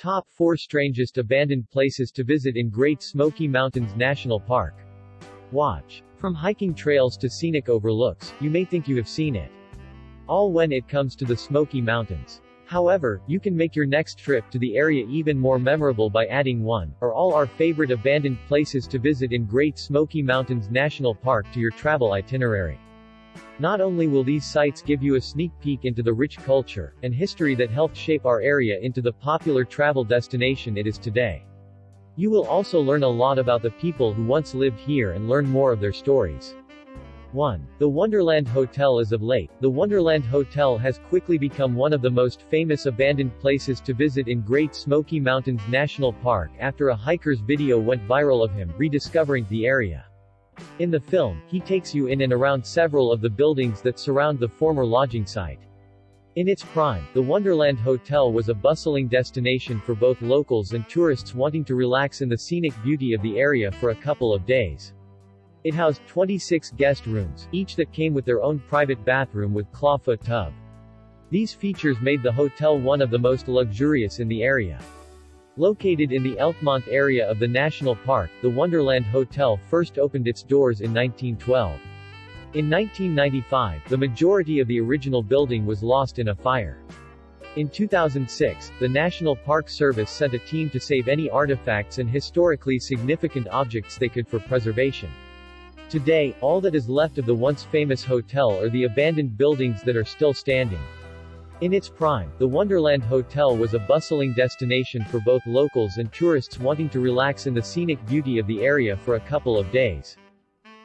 Top 4 Strangest Abandoned Places to Visit in Great Smoky Mountains National Park. Watch. From hiking trails to scenic overlooks, you may think you have seen it. All when it comes to the Smoky Mountains. However, you can make your next trip to the area even more memorable by adding one, or all our favorite abandoned places to visit in Great Smoky Mountains National Park to your travel itinerary. Not only will these sites give you a sneak peek into the rich culture and history that helped shape our area into the popular travel destination it is today. You will also learn a lot about the people who once lived here and learn more of their stories. 1. The Wonderland Hotel As of late, the Wonderland Hotel has quickly become one of the most famous abandoned places to visit in Great Smoky Mountains National Park after a hiker's video went viral of him rediscovering the area. In the film, he takes you in and around several of the buildings that surround the former lodging site. In its prime, the Wonderland Hotel was a bustling destination for both locals and tourists wanting to relax in the scenic beauty of the area for a couple of days. It housed 26 guest rooms, each that came with their own private bathroom with clawfoot tub. These features made the hotel one of the most luxurious in the area. Located in the Elkmont area of the national park, the Wonderland Hotel first opened its doors in 1912. In 1995, the majority of the original building was lost in a fire. In 2006, the National Park Service sent a team to save any artifacts and historically significant objects they could for preservation. Today, all that is left of the once famous hotel are the abandoned buildings that are still standing. In its prime, the Wonderland Hotel was a bustling destination for both locals and tourists wanting to relax in the scenic beauty of the area for a couple of days.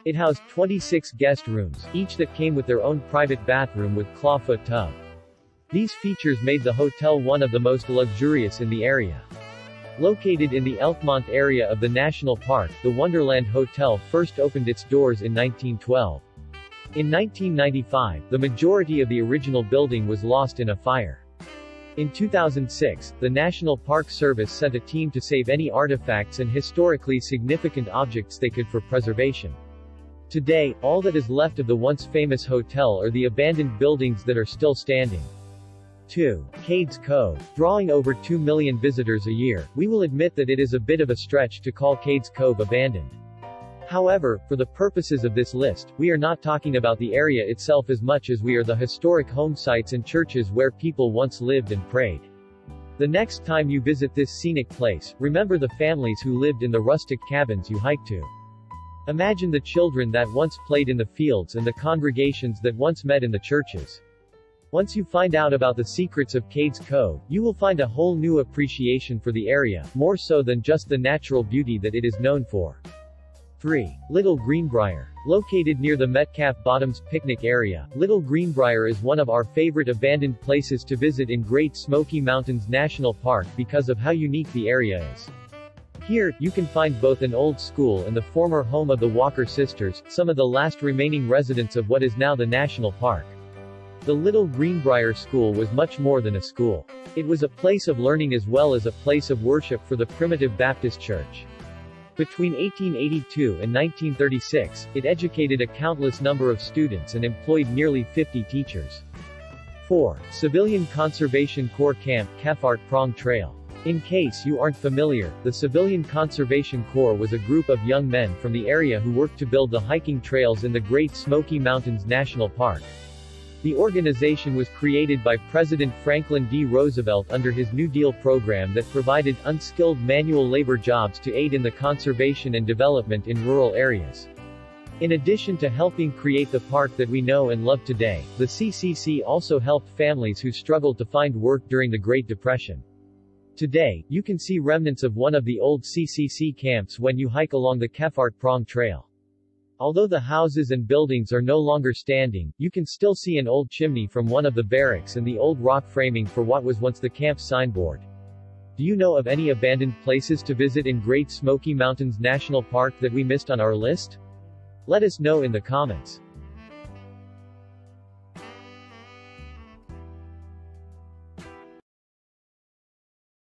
It housed 26 guest rooms, each that came with their own private bathroom with clawfoot tub. These features made the hotel one of the most luxurious in the area. Located in the Elkmont area of the national park, the Wonderland Hotel first opened its doors in 1912. In 1995, the majority of the original building was lost in a fire. In 2006, the National Park Service sent a team to save any artifacts and historically significant objects they could for preservation. Today, all that is left of the once famous hotel are the abandoned buildings that are still standing. 2. Cades Cove. Drawing over 2 million visitors a year, we will admit that it is a bit of a stretch to call Cades Cove abandoned. However, for the purposes of this list, we are not talking about the area itself as much as we are the historic home sites and churches where people once lived and prayed. The next time you visit this scenic place, remember the families who lived in the rustic cabins you hiked to. Imagine the children that once played in the fields and the congregations that once met in the churches. Once you find out about the secrets of Cades Cove, you will find a whole new appreciation for the area, more so than just the natural beauty that it is known for. 3. Little Greenbrier. Located near the Metcalf Bottoms picnic area, Little Greenbrier is one of our favorite abandoned places to visit in Great Smoky Mountains National Park because of how unique the area is. Here, you can find both an old school and the former home of the Walker sisters, some of the last remaining residents of what is now the national park. The Little Greenbrier School was much more than a school. It was a place of learning as well as a place of worship for the primitive Baptist Church. Between 1882 and 1936, it educated a countless number of students and employed nearly 50 teachers. 4. Civilian Conservation Corps Camp Kephart Prong Trail. In case you aren't familiar, the Civilian Conservation Corps was a group of young men from the area who worked to build the hiking trails in the Great Smoky Mountains National Park. The organization was created by President Franklin D. Roosevelt under his New Deal program that provided unskilled manual labor jobs to aid in the conservation and development in rural areas. In addition to helping create the park that we know and love today, the CCC also helped families who struggled to find work during the Great Depression. Today, you can see remnants of one of the old CCC camps when you hike along the Kephart Prong Trail. Although the houses and buildings are no longer standing, you can still see an old chimney from one of the barracks and the old rock framing for what was once the camp signboard. Do you know of any abandoned places to visit in Great Smoky Mountains National Park that we missed on our list? Let us know in the comments.